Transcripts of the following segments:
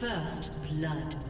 First blood.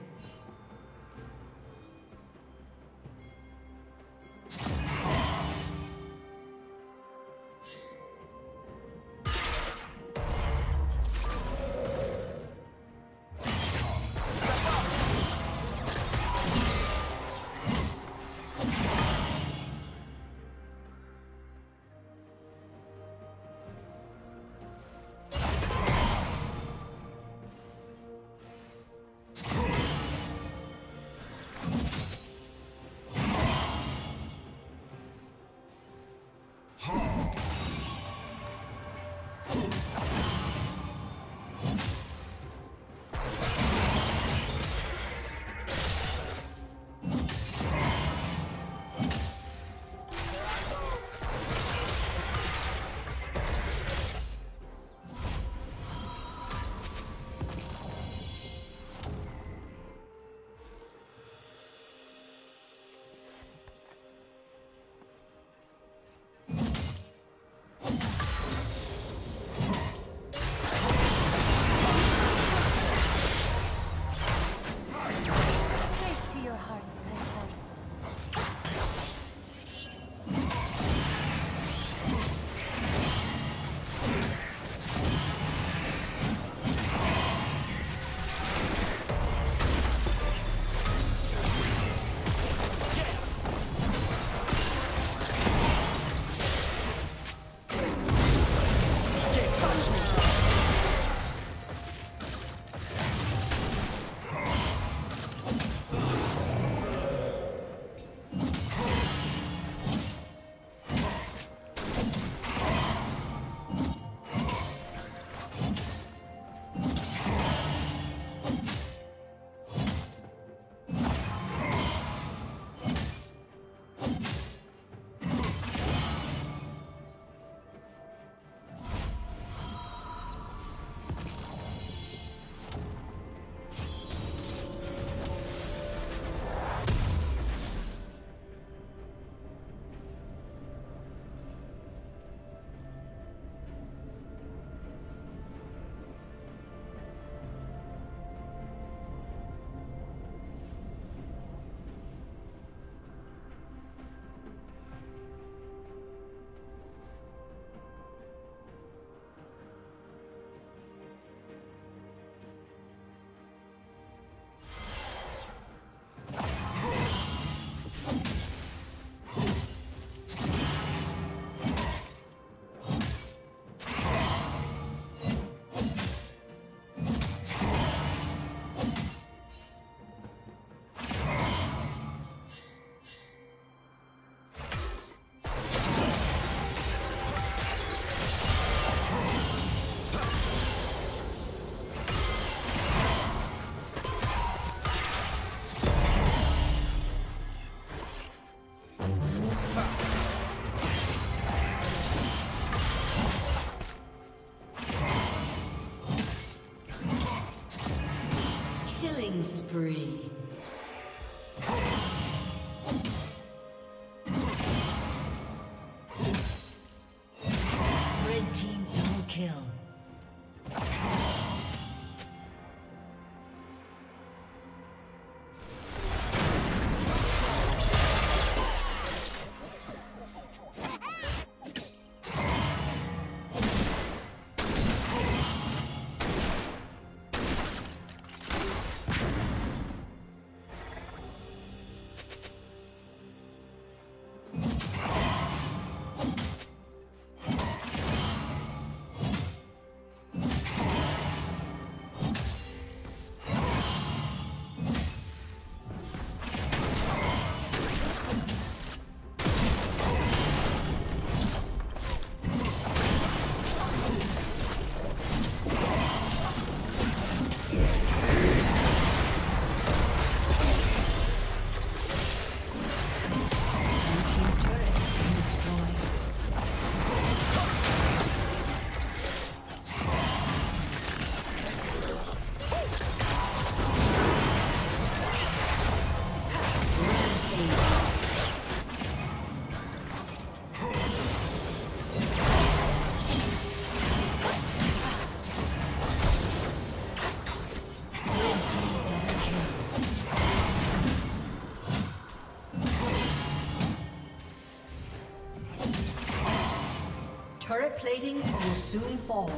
Soon fall.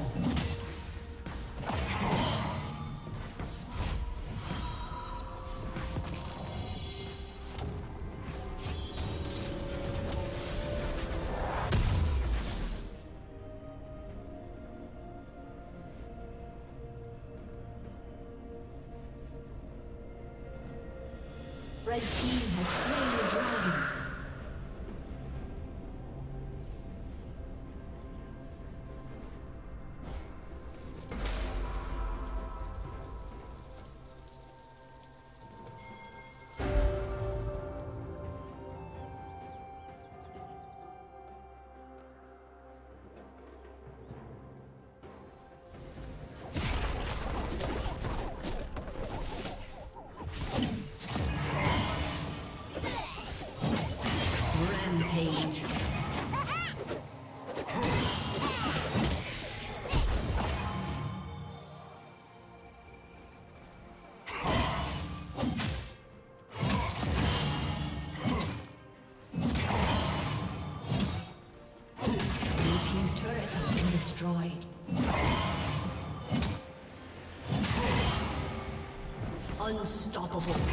不不不。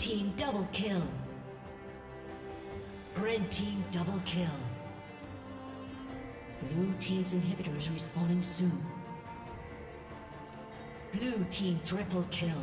Team double kill. Red team double kill. Blue team's inhibitors respawning soon. Blue team triple kill.